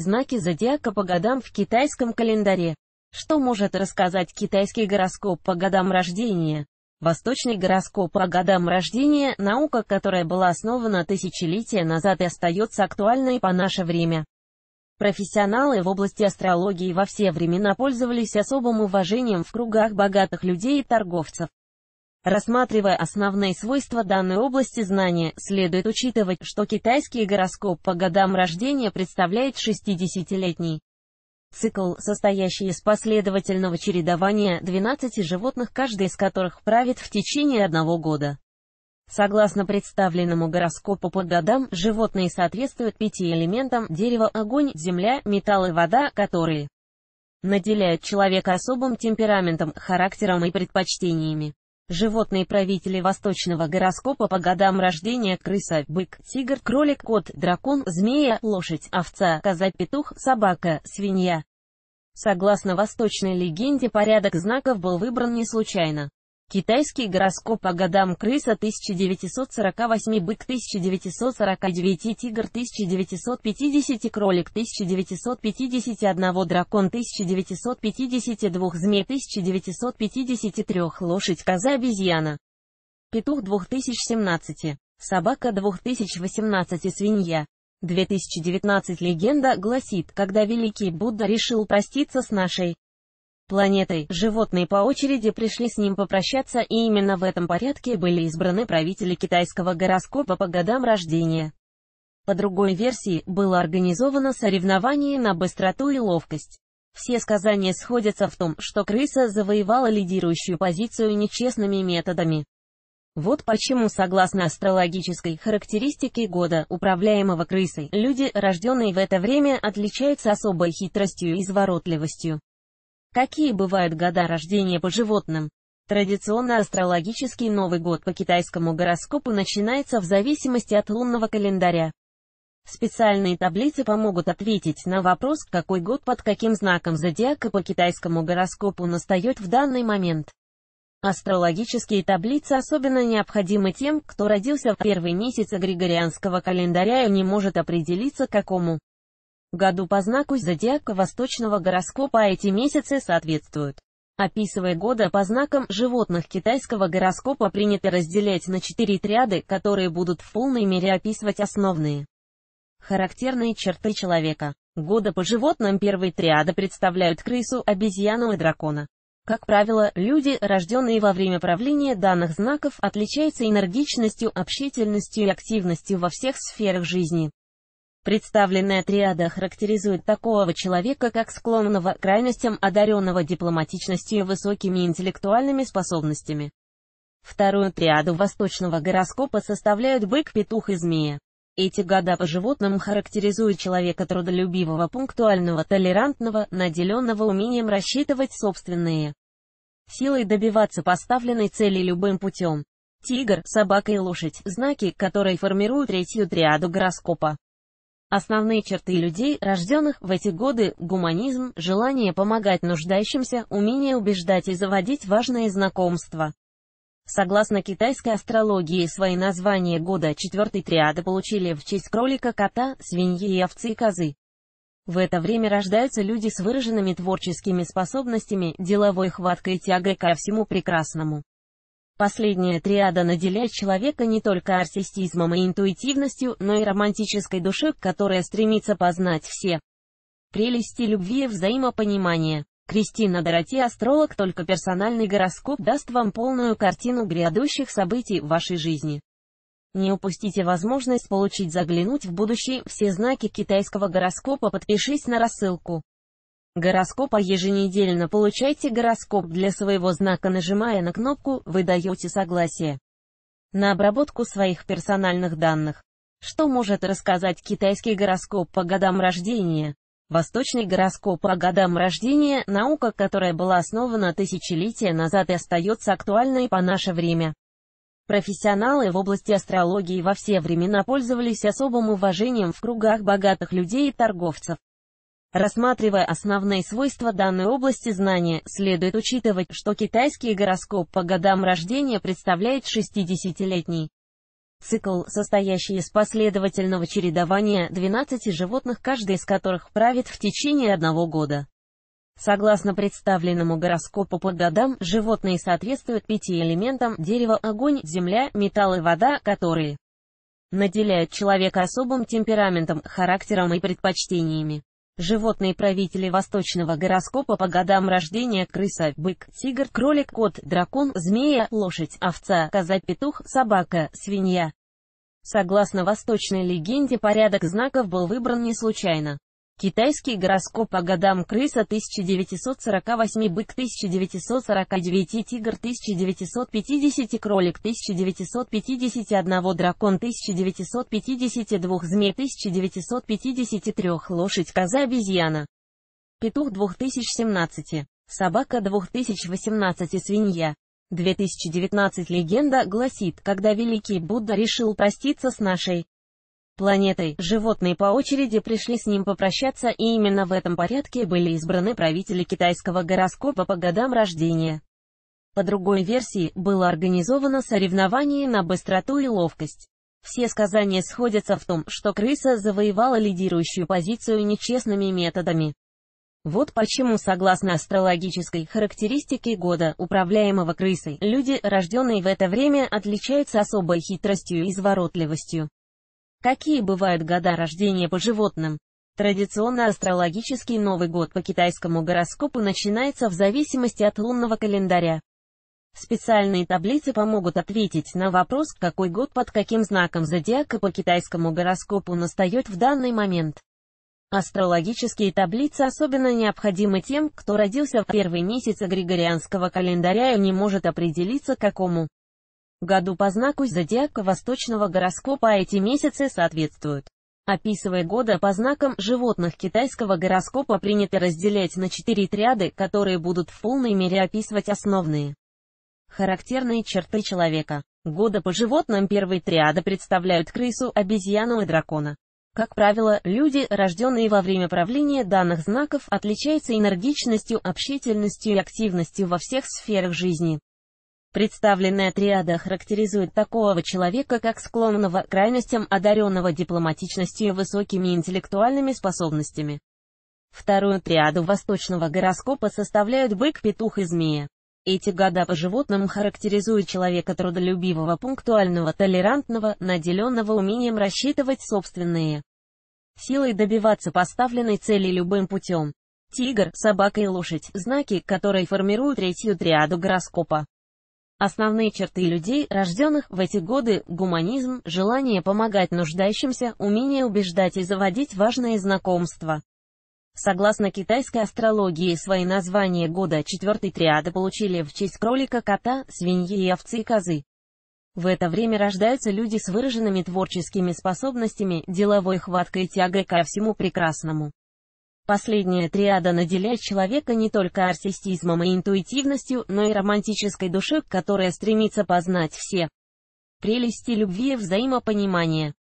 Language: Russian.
Знаки зодиака по годам в китайском календаре. Что может рассказать китайский гороскоп по годам рождения? Восточный гороскоп по годам рождения – наука, которая была основана тысячелетия назад и остается актуальной по наше время. Профессионалы в области астрологии во все времена пользовались особым уважением в кругах богатых людей и торговцев. Рассматривая основные свойства данной области знания, следует учитывать, что китайский гороскоп по годам рождения представляет 60-летний цикл, состоящий из последовательного чередования 12 животных, каждый из которых правит в течение одного года. Согласно представленному гороскопу по годам, животные соответствуют пяти элементам – дерево, огонь, земля, металл и вода, которые наделяют человека особым темпераментом, характером и предпочтениями. Животные правители восточного гороскопа по годам рождения крыса, бык, тигр, кролик, кот, дракон, змея, лошадь, овца, коза, петух, собака, свинья. Согласно восточной легенде порядок знаков был выбран не случайно. Китайский гороскоп по годам крыса 1948 бык 1949 тигр 1950 кролик 1951 дракон 1952 змей 1953 лошадь коза обезьяна. Петух 2017. Собака 2018 свинья. 2019 легенда гласит, когда великий Будда решил проститься с нашей планетой, животные по очереди пришли с ним попрощаться и именно в этом порядке были избраны правители китайского гороскопа по годам рождения. По другой версии, было организовано соревнование на быстроту и ловкость. Все сказания сходятся в том, что крыса завоевала лидирующую позицию нечестными методами. Вот почему, согласно астрологической характеристике года, управляемого крысой, люди, рожденные в это время, отличаются особой хитростью и изворотливостью. Какие бывают года рождения по животным? Традиционно астрологический Новый год по китайскому гороскопу начинается в зависимости от лунного календаря. Специальные таблицы помогут ответить на вопрос, какой год под каким знаком зодиака по китайскому гороскопу настает в данный момент. Астрологические таблицы особенно необходимы тем, кто родился в первый месяц григорианского календаря и не может определиться какому году по знаку зодиака восточного гороскопа эти месяцы соответствуют. Описывая годы по знакам животных китайского гороскопа принято разделять на четыре триады, которые будут в полной мере описывать основные характерные черты человека. Годы по животным первой триады представляют крысу, обезьяну и дракона. Как правило, люди, рожденные во время правления данных знаков, отличаются энергичностью, общительностью и активностью во всех сферах жизни. Представленная триада характеризует такого человека как склонного к крайностям, одаренного дипломатичностью и высокими интеллектуальными способностями. Вторую триаду восточного гороскопа составляют бык, петух и змея. Эти года по животным характеризуют человека трудолюбивого, пунктуального, толерантного, наделенного умением рассчитывать собственные силы и добиваться поставленной цели любым путем. Тигр, собака и лошадь – знаки, которые формируют третью триаду гороскопа. Основные черты людей, рожденных в эти годы, гуманизм, желание помогать нуждающимся, умение убеждать и заводить важные знакомства. Согласно китайской астрологии, свои названия года четвертой триады получили в честь кролика, кота, свиньи и овцы и козы. В это время рождаются люди с выраженными творческими способностями, деловой хваткой и тягой ко всему прекрасному. Последняя триада наделяет человека не только артистизмом и интуитивностью, но и романтической душой, которая стремится познать все прелести любви и взаимопонимания. Кристина Дороти Астролог только персональный гороскоп даст вам полную картину грядущих событий в вашей жизни. Не упустите возможность получить заглянуть в будущее все знаки китайского гороскопа подпишись на рассылку. Гороскопа еженедельно получайте гороскоп для своего знака нажимая на кнопку «Вы даете согласие» на обработку своих персональных данных. Что может рассказать китайский гороскоп по годам рождения? Восточный гороскоп по годам рождения – наука, которая была основана тысячелетия назад и остается актуальной по наше время. Профессионалы в области астрологии во все времена пользовались особым уважением в кругах богатых людей и торговцев. Рассматривая основные свойства данной области знания, следует учитывать, что китайский гороскоп по годам рождения представляет 60-летний Цикл, состоящий из последовательного чередования 12 животных, каждый из которых правит в течение одного года. Согласно представленному гороскопу по годам, животные соответствуют пяти элементам – дерево, огонь, земля, металл и вода, которые наделяют человека особым темпераментом, характером и предпочтениями. Животные правители восточного гороскопа по годам рождения – крыса, бык, тигр, кролик, кот, дракон, змея, лошадь, овца, коза, петух, собака, свинья. Согласно восточной легенде порядок знаков был выбран не случайно. Китайский гороскоп по годам крыса 1948 бык 1949 тигр 1950 кролик 1951 дракон 1952 змей 1953 лошадь коза обезьяна. Петух 2017. Собака 2018 свинья. 2019 легенда гласит, когда великий Будда решил проститься с нашей планетой, животные по очереди пришли с ним попрощаться и именно в этом порядке были избраны правители китайского гороскопа по годам рождения. По другой версии, было организовано соревнование на быстроту и ловкость. Все сказания сходятся в том, что крыса завоевала лидирующую позицию нечестными методами. Вот почему, согласно астрологической характеристике года, управляемого крысой, люди, рожденные в это время, отличаются особой хитростью и изворотливостью. Какие бывают года рождения по животным? Традиционно астрологический Новый год по китайскому гороскопу начинается в зависимости от лунного календаря. Специальные таблицы помогут ответить на вопрос, какой год под каким знаком зодиака по китайскому гороскопу настает в данный момент. Астрологические таблицы особенно необходимы тем, кто родился в первый месяц григорианского календаря и не может определиться какому году по знаку зодиака восточного гороскопа эти месяцы соответствуют. Описывая годы по знакам животных китайского гороскопа принято разделять на четыре триады, которые будут в полной мере описывать основные характерные черты человека. Года по животным первой триады представляют крысу, обезьяну и дракона. Как правило, люди, рожденные во время правления данных знаков, отличаются энергичностью, общительностью и активностью во всех сферах жизни. Представленная триада характеризует такого человека как склонного к крайностям, одаренного дипломатичностью и высокими интеллектуальными способностями. Вторую триаду восточного гороскопа составляют бык, петух и змея. Эти года по животным характеризуют человека трудолюбивого, пунктуального, толерантного, наделенного умением рассчитывать собственные силы добиваться поставленной цели любым путем. Тигр, собака и лошадь – знаки, которые формируют третью триаду гороскопа. Основные черты людей, рожденных в эти годы – гуманизм, желание помогать нуждающимся, умение убеждать и заводить важные знакомства. Согласно китайской астрологии, свои названия года четвертой триады получили в честь кролика, кота, свиньи и овцы и козы. В это время рождаются люди с выраженными творческими способностями, деловой хваткой и тягой ко всему прекрасному. Последняя триада наделяет человека не только артистизмом и интуитивностью, но и романтической душой, которая стремится познать все прелести любви и взаимопонимания.